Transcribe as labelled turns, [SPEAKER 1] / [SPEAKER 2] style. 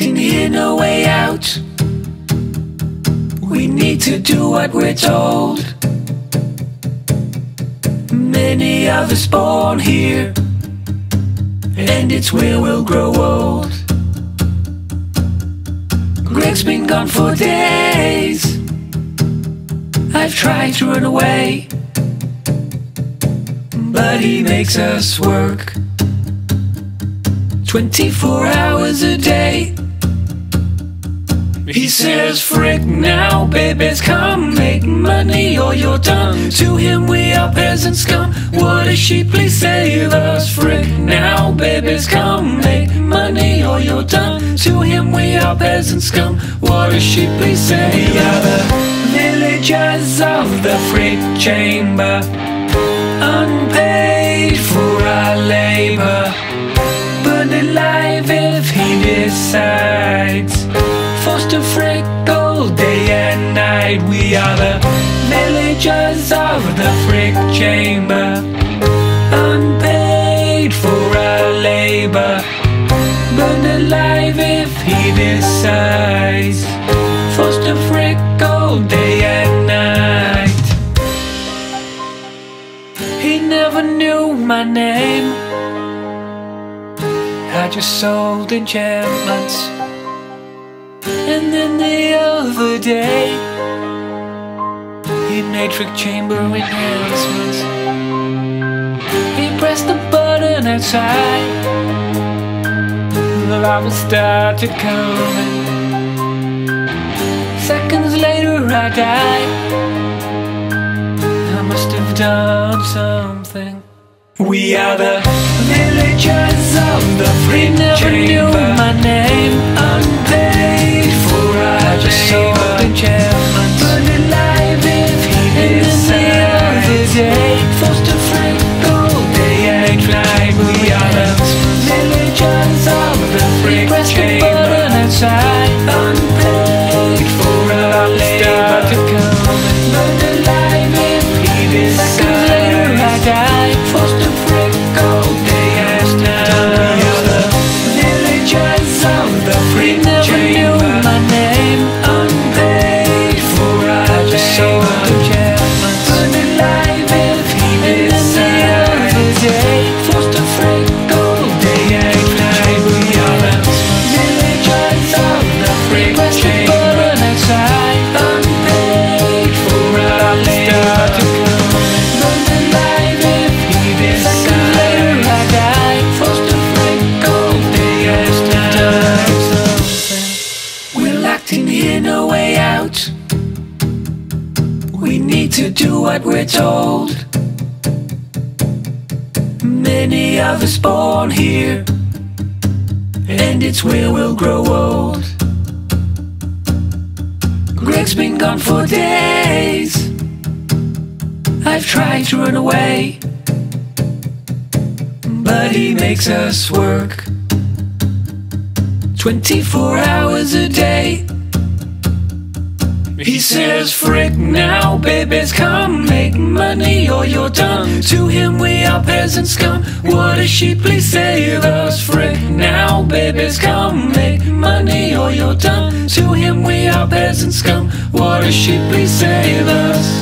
[SPEAKER 1] in here, no way out. We need to do what we're told. Many of us born here, and it's where we'll grow old. Greg's been gone for days. I've tried to run away, but he makes us work 24 hours a day. He says, Frick now, babies, come make money or you're done. To him, we are peasant scum. What does she please save us? Frick now, babies, come make money or you're done. To him, we are peasant scum. What does she please save are the villagers of the Frick chamber, unpaid for our labor, burned alive if he decides forced to frick all day and night. We are the villagers of the frick chamber, unpaid for our labor, burned alive if he decides. Forced to frick all day and night. He never knew my name. I just sold enchantments. And the other day. He made frick chamber enhancements He pressed the button outside. The lava started coming. Seconds later I died. I must have done something. We are the villagers to do what we're told. Many of us born here, and it's where we'll grow old. Greg's been gone for days. I've tried to run away, but he makes us work 24 hours a day. He says, Frick now, babies, come make money or you're done. To him, we are peasant scum. What does she please save us? Frick now, babies, come make money or you're done. To him, we are peasant scum. What does she please save us?